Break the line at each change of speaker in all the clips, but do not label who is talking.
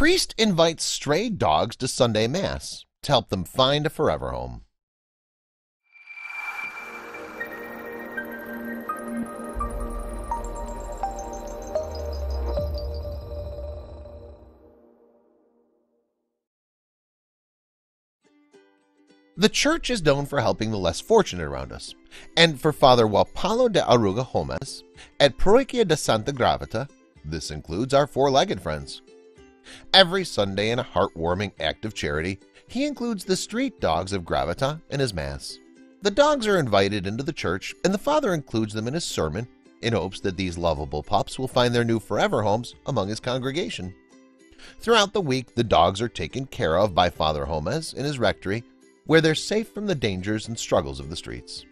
priest invites stray dogs to Sunday Mass to help them find a forever home. The church is known for helping the less fortunate around us, and for Father Juan Pablo de Aruga Gomes at Paróquia de Santa Gravatá, this includes our four-legged friends. Every Sunday in a heartwarming act of charity, he includes the street dogs of Gravatá in his Mass. The dogs are invited into the church, and the Father includes them in his sermon in hopes that these lovable pups will find their new forever homes among his congregation. Throughout the week, the dogs are taken care of by Father Gomes in his rectory, where they're safe from the dangers and struggles of the streets.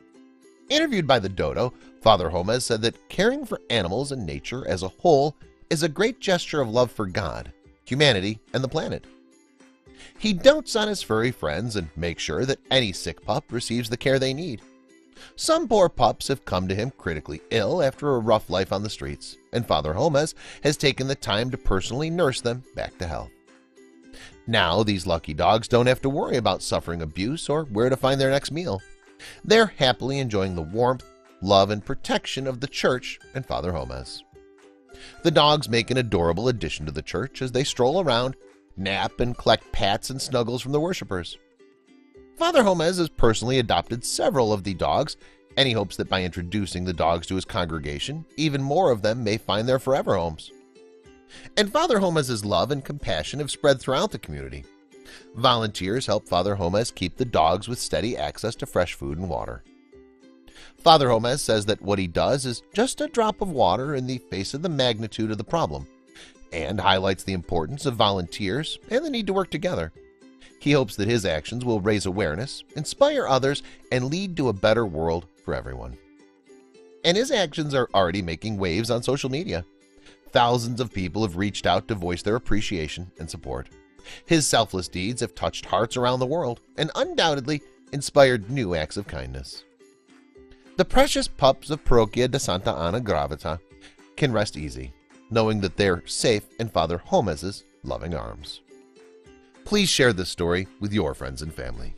Interviewed by the Dodo, Father Gomes said that caring for animals and nature as a whole is a great gesture of love for God, humanity, and the planet. He dotes on his furry friends and makes sure that any sick pup receives the care they need. Some poor pups have come to him critically ill after a rough life on the streets, and Father Gomes has taken the time to personally nurse them back to health. Now these lucky dogs don't have to worry about suffering abuse or where to find their next meal. They're happily enjoying the warmth, love, and protection of the church and Father Gomes. The dogs make an adorable addition to the church as they stroll around, nap, and collect pats and snuggles from the worshippers. Father Gomes has personally adopted several of the dogs, and he hopes that by introducing the dogs to his congregation, even more of them may find their forever homes. And Father Gomes's love and compassion have spread throughout the community. Volunteers help Father Gomes keep the dogs with steady access to fresh food and water. Father Gomes says that what he does is just a drop of water in the face of the magnitude of the problem and highlights the importance of volunteers and the need to work together. He hopes that his actions will raise awareness, inspire others, and lead to a better world for everyone. And his actions are already making waves on social media. Thousands of people have reached out to voice their appreciation and support. His selfless deeds have touched hearts around the world and undoubtedly inspired new acts of kindness. The precious pups of Paróquia de Santa Ana Gravatá can rest easy, knowing that they're safe in Father Gomes's loving arms. Please share this story with your friends and family.